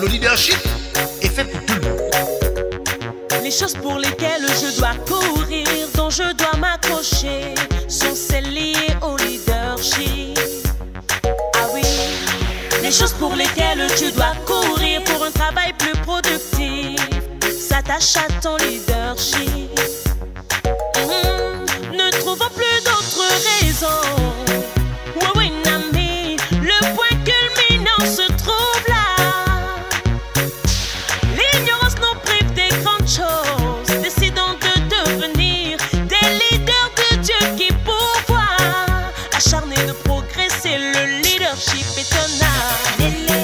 Le leadership est fait pour tout le monde. Les choses pour lesquelles je dois courir, dont je dois m'accrocher, sont celles liées au leadership. Ah oui, les choses pour lesquelles tu dois courir pour un travail plus productif, s'attache à ton leadership. Hum, ne trouvons plus d'autres raisons. Progresser, le leadership est un art. Sidi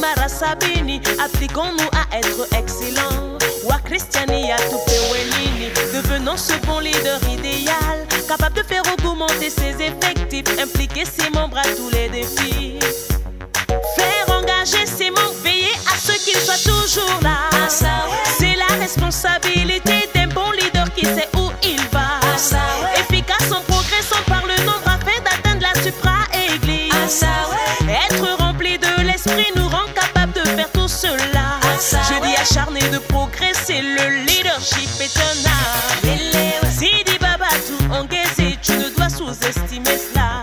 Mara Sabini, appliquons-nous à être excellents. Wa Christiani à tout Wenini, devenons ce bon leader idéal, capable de faire augmenter ses effectifs, impliquer ses membres à tous les défis. Faire engager ses membres, veiller à ce qu'ils soient toujours là. C'est la responsabilité d'un bon leader qui sait où il va. Efficace en progressant par le nombre afin d'atteindre la supra-église. happiness now.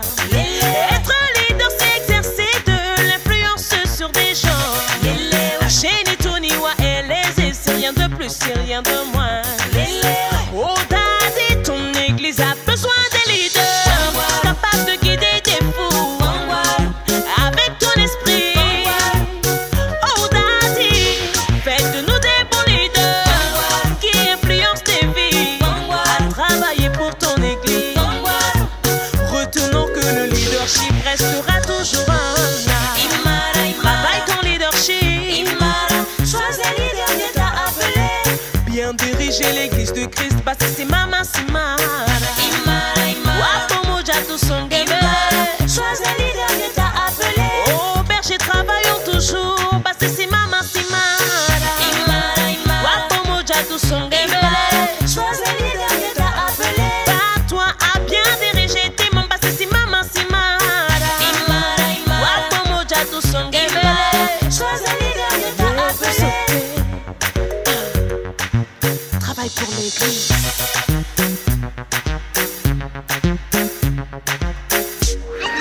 L'église de Christ, parce que c'est Mama Simara. Wapo moja tusongebe.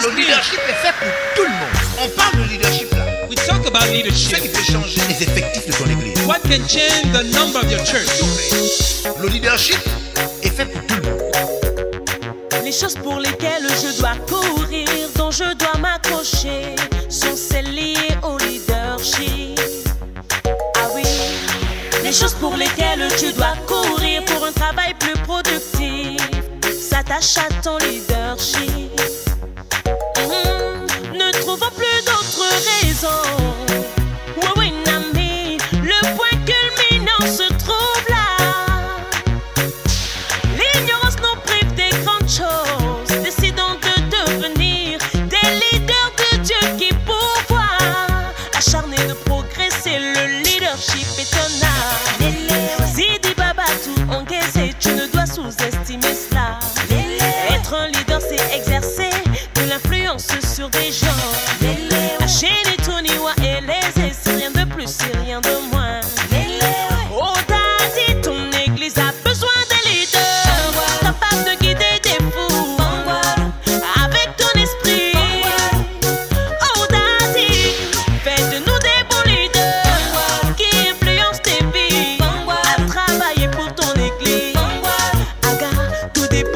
Le leadership est fait pour tout le monde. On parle de leadership là. We talk about Ce leadership. qui peut changer les effectifs de ton église. What can change the number of your church? Le leadership est fait pour tout le monde. Les choses pour lesquelles je dois courir, dont je dois m'accrocher, sont celles liées au leadership. Ah oui, les choses pour lesquelles tu dois un travail plus productif, s'attachent à ton leadership.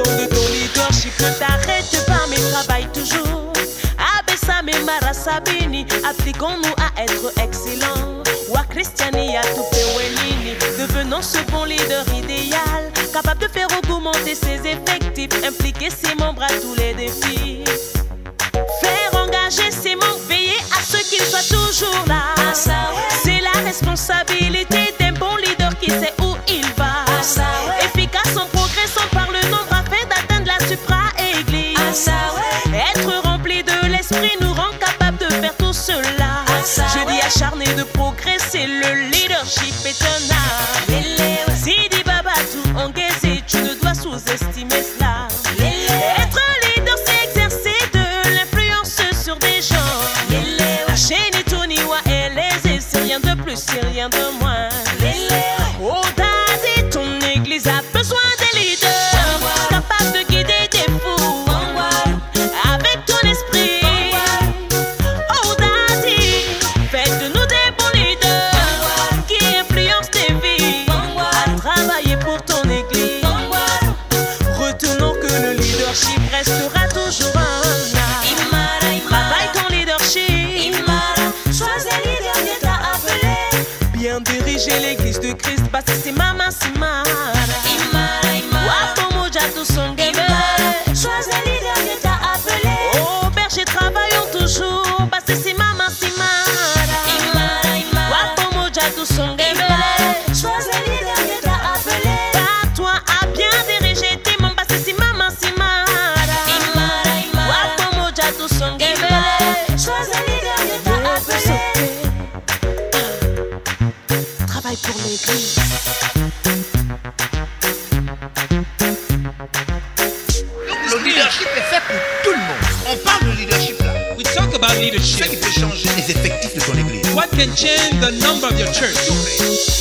tombe de ton idole, je que t'arrêtes pas, mais travaille toujours. Abessa mes marasabini, appliquons-nous à être excellents. Wa Christiani à tout Wenini, devenons ce bon leader idéal, capable de faire augmenter ses effectifs, impliquer ses membres à tous les défis. Faire engager ses membres, veiller à ce qu'ils soient toujours art. Si dit Babatou, on guise, tu ne dois sous-estimer cela. Être leader, c'est exercer de l'influence sur des gens. La chaîne est Tony Wa, elle est c'est rien de plus, c'est rien de moins. l'église de Christ. Parce que c'est ma main, c'est ma Le leadership est fait pour tout le monde. On parle de leadership là. We talk about leadership. Ce qui peut changer les effectifs de ton église. What can change the number of your church?